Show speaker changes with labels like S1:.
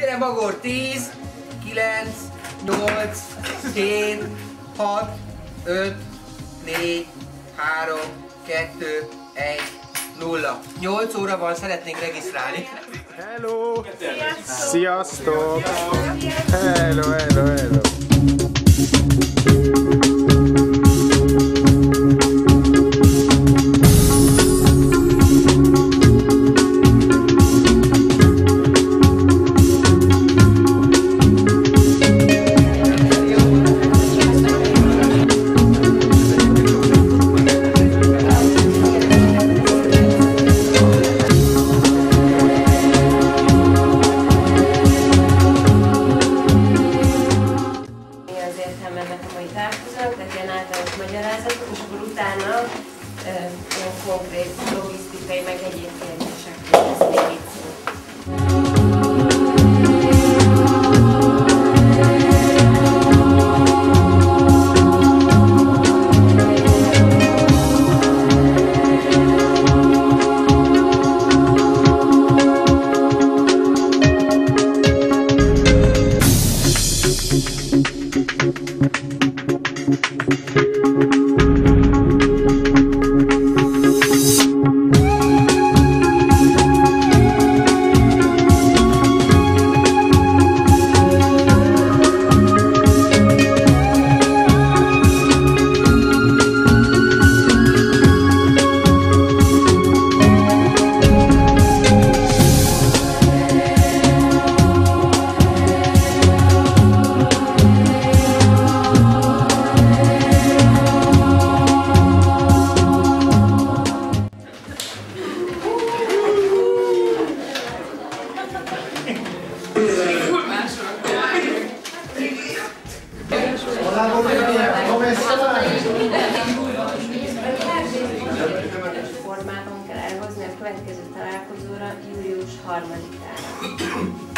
S1: Gyere Magor, 10, 9, 8, 7, 6, 5, 4, 3, 2, 1, 0. 8 óra van, szeretnénk regisztrálni.
S2: Hello! Sziasztok! Hello, hello, hello!
S3: Találkozónak, tehát ilyen általános magyarázatok, és akkor utána ö, olyan konkrét logisztikai, meg egyéb kérdésekről lesz itt formában kell elhozni a következő találkozóra július 3-ára.